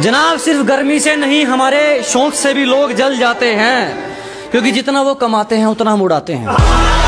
जनाब, सिर्फ़ गर्मी से नहीं, हमारे शौक से भी लोग जल जाते हैं, क्योंकि जितना वो कमाते हैं, उतना हम उड़ाते हैं।